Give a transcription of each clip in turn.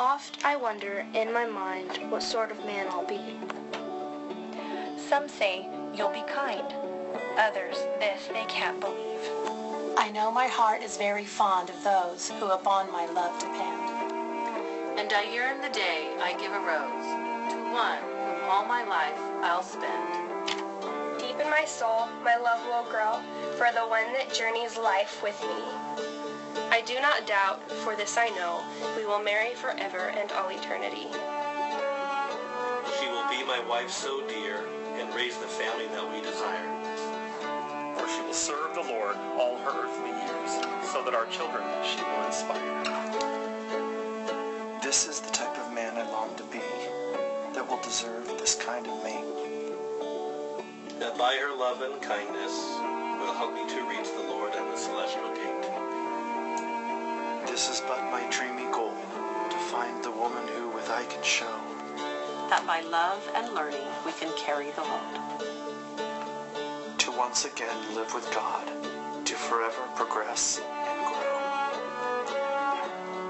Oft I wonder in my mind what sort of man I'll be. Some say you'll be kind. Others, this they can't believe. I know my heart is very fond of those who upon my love depend. And I yearn the day I give a rose to one whom all my life I'll spend. Deep in my soul, my love will grow for the one that journeys life with me. I do not doubt, for this I know, we will marry forever and all eternity. She will be my wife so dear and raise the family that we desire. For she will serve the Lord all her earthly years, so that our children she will inspire. This is the type of man I long to be, that will deserve this kind of mate. That by her love and kindness will help me to reach the Lord and the celestial gate. Woman who with I can show That by love and learning we can carry the load. to once again live with God, to forever progress and grow.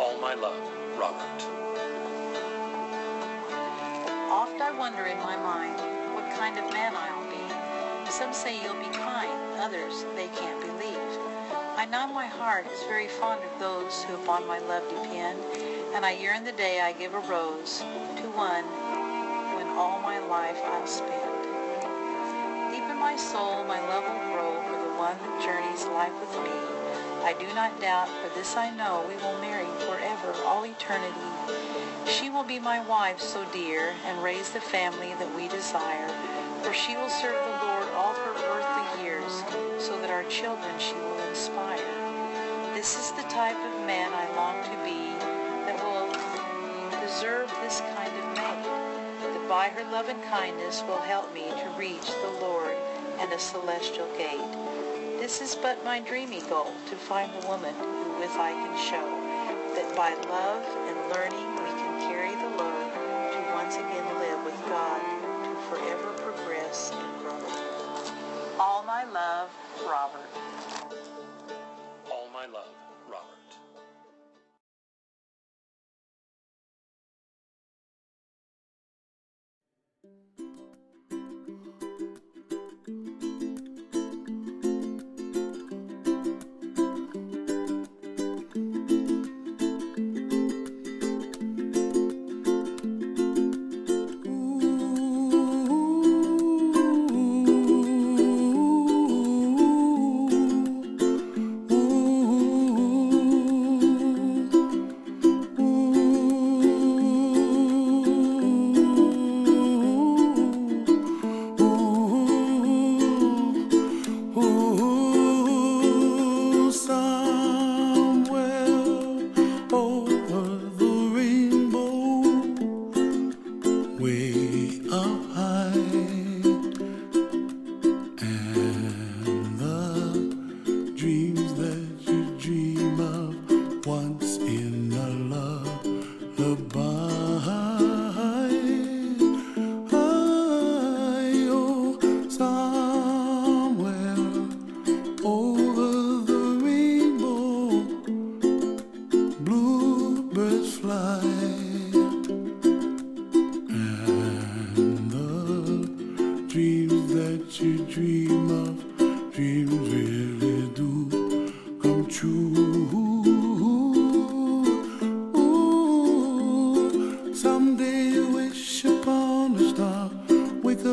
All my love, Robert. Oft I wonder in my mind what kind of man I'll be. Some say you'll be kind, others they can't believe. I know my heart is very fond of those who upon my love depend, and I yearn the day I give a rose to one when all my life I'll spend. Deep in my soul my love will grow for the one that journeys life with me. I do not doubt, for this I know, we will marry forever, all eternity. She will be my wife so dear, and raise the family that we desire. For she will serve the Lord all her earthly years, so that our children she will inspire. This is the type of man I long to be, that will deserve this kind of maid, that by her love and kindness will help me to reach the Lord and a celestial gate. This is but my dreamy goal, to find the woman who with I can show, that by love and learning we can carry the load to once again live with God, to forever progress and grow. All my love, Robert.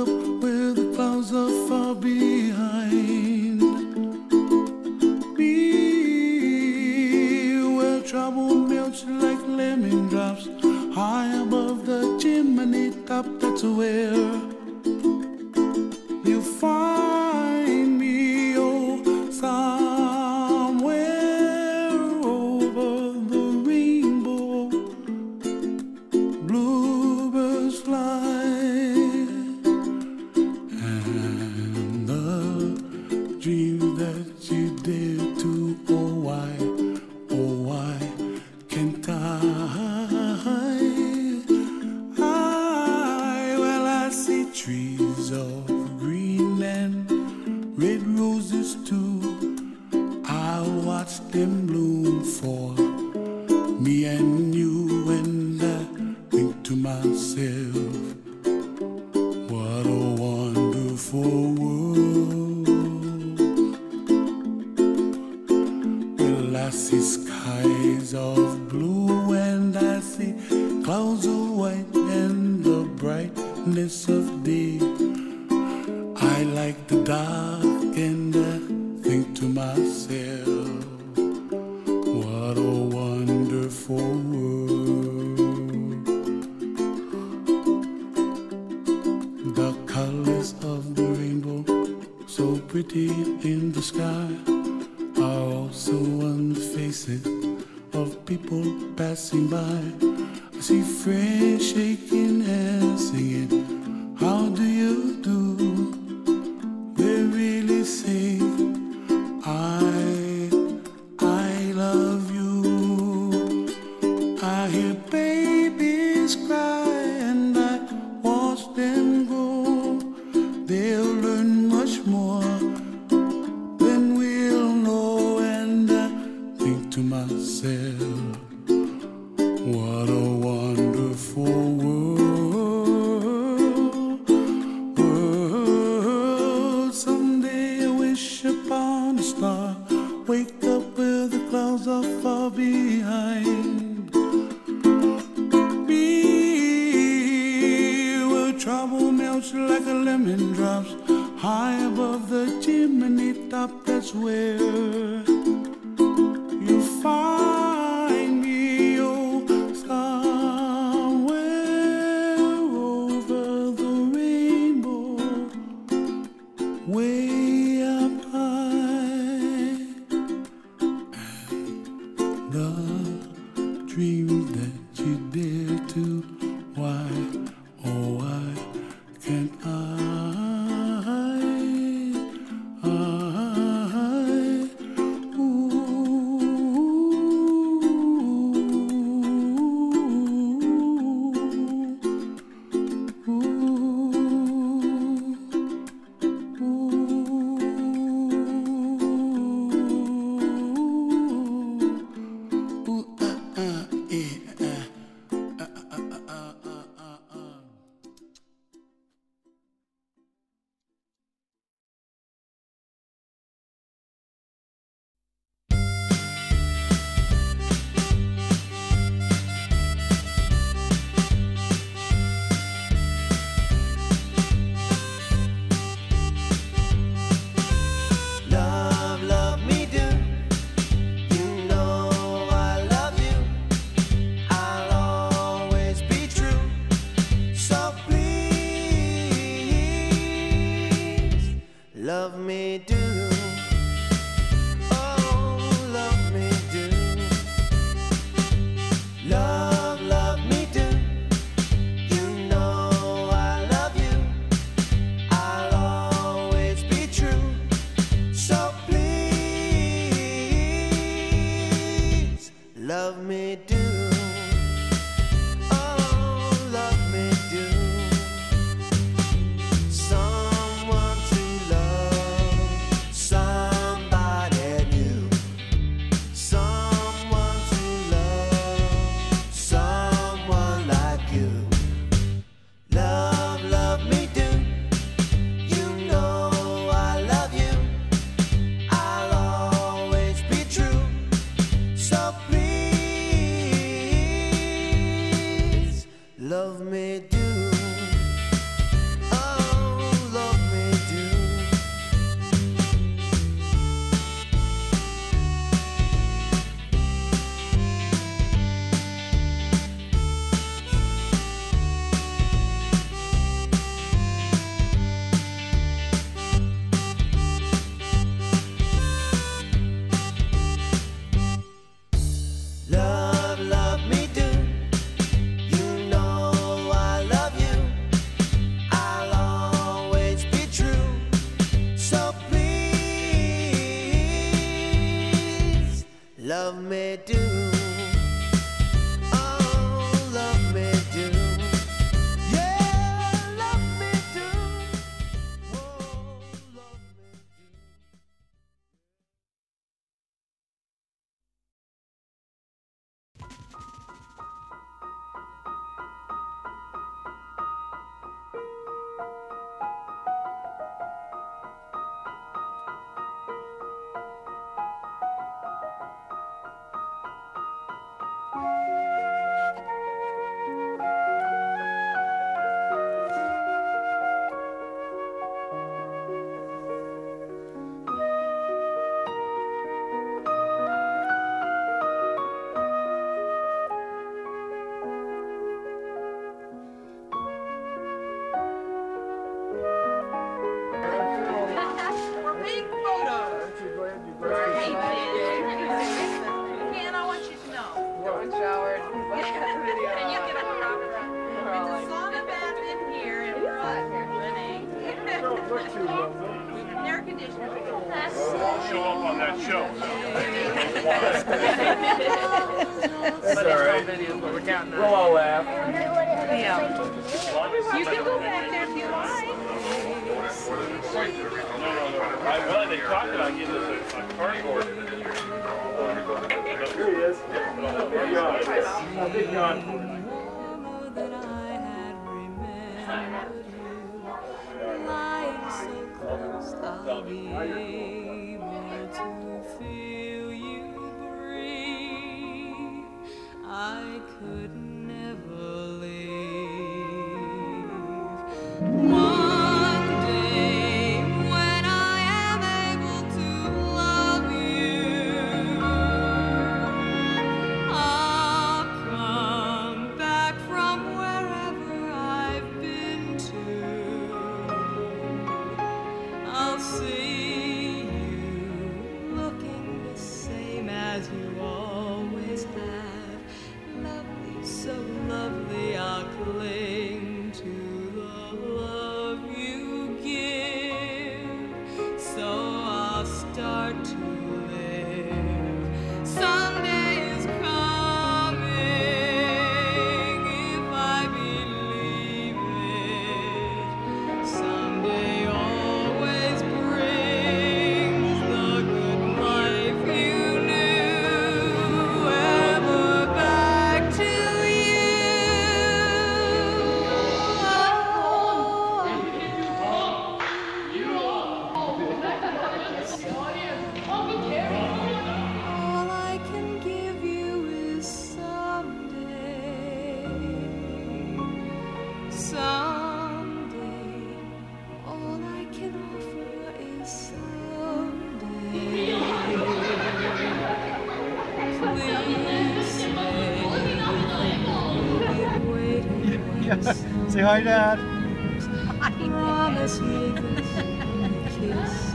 Where the clouds are far behind. Be where trouble melts like lemon drops, high above the chimney top. That's where for. pretty in the sky are also on the faces of people passing by. I see friends shaking hands, singing. trouble melts like a lemon drops high above the chimney top. That's where That's all right. We're counting we'll all laugh. Yeah. You can go back there if you want. No, no, no. I they talked about getting cardboard. Here he is. A so close, I'll be kiss. Say hi, Dad. Promise me this kiss.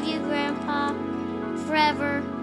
love you, Grandpa, forever.